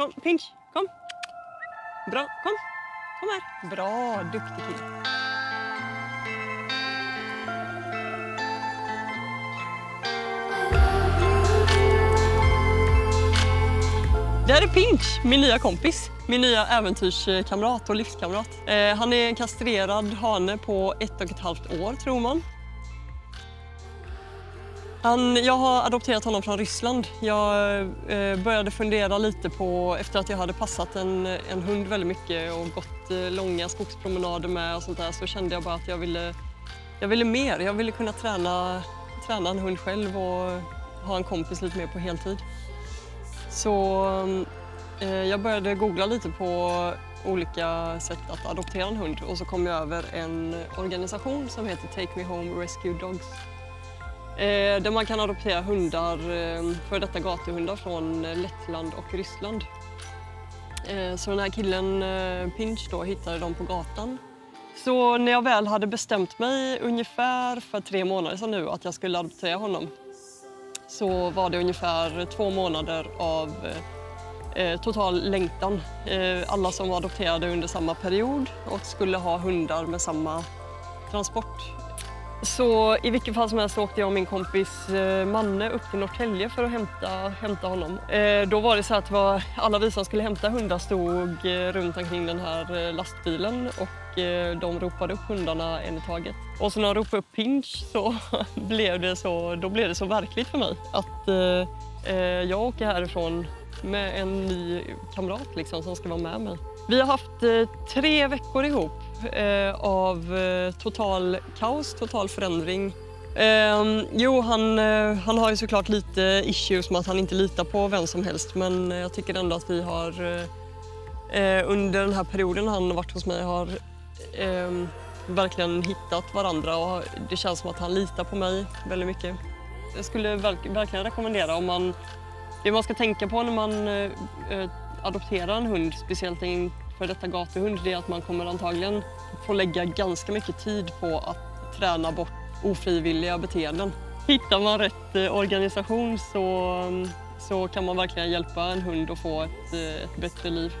Kom, Pinch, kom. Bra, kom. Kom här. Bra, duktig kille. Det här är Pinch, min nya kompis. Min nya äventyrskamrat och livskamrat. Eh, han är en kastrerad hane på ett och ett halvt år, tror man. Han, jag har adopterat honom från Ryssland. Jag eh, började fundera lite på, efter att jag hade passat en, en hund väldigt mycket och gått eh, långa skogspromenader med och sånt där, så kände jag bara att jag ville, jag ville mer. Jag ville kunna träna, träna en hund själv och ha en kompis lite mer på heltid. Så eh, jag började googla lite på olika sätt att adoptera en hund och så kom jag över en organisation som heter Take Me Home Rescue Dogs. Eh, där man kan adoptera hundar, eh, för detta gatuhundar från Lettland och Ryssland. Eh, så den här killen eh, Pinch då hittade dem på gatan. Så när jag väl hade bestämt mig ungefär för tre månader sedan nu att jag skulle adoptera honom så var det ungefär två månader av eh, total längtan. Eh, alla som var adopterade under samma period och skulle ha hundar med samma transport. Så i vilket fall som helst åkte jag och min kompis eh, Manne upp till Norrtälje för att hämta, hämta honom. Eh, då var det så att var, alla vi som skulle hämta hundar stod eh, runt omkring den här lastbilen och de ropade upp hundarna en i taget. Och så när de ropade upp Pinch så blev det så, då blev det så verkligt för mig att jag åker härifrån med en ny kamrat liksom, som ska vara med mig. Vi har haft eh, tre veckor ihop eh, av eh, total kaos, total förändring. Eh, jo, han, eh, han har ju såklart lite issues med att han inte litar på vem som helst men eh, jag tycker ändå att vi har eh, eh, under den här perioden han har varit hos mig har eh, verkligen hittat varandra och det känns som att han litar på mig väldigt mycket. Jag skulle verkligen rekommendera om man, det man ska tänka på när man eh, eh, adopterar en hund, speciellt en för detta gatuhund, det är att man kommer antagligen få lägga ganska mycket tid på att träna bort ofrivilliga beteenden. Hittar man rätt eh, organisation så, mm, så kan man verkligen hjälpa en hund att få ett, ett bättre liv.